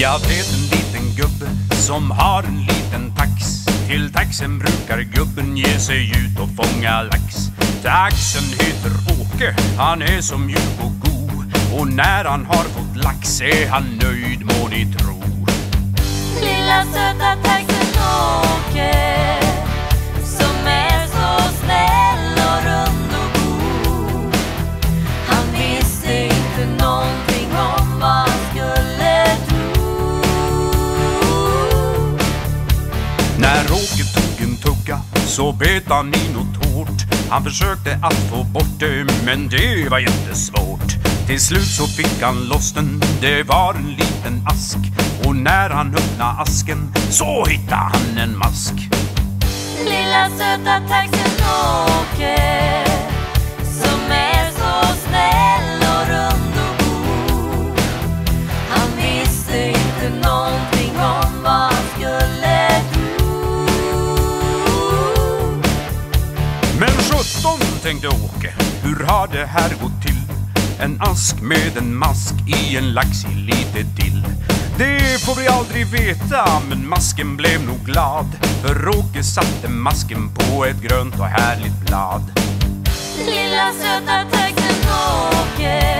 Jag vet en liten gubbe som har en liten tax. Till taxen brukar gubben ge sig ut och fånga lax. Taxen heter Åke, han är så mjuk och god. Och när han har fått lax är han nöjd må ni tro. Lilla söta taxen. När tog en tugga så bet han i något hårt. Han försökte att få bort det men det var jättesvårt. Till slut så fick han loss den, det var en liten ask. Och när han öppnade asken så hittade han en mask. Lilla söta taxen Åke sjutton tänkte Åke, hur har det här gått till? En ask med en mask i en lax i lite dill. Det får vi aldrig veta, men masken blev nog glad. För Åke satte masken på ett grönt och härligt blad. Lilla söta taxen Åke.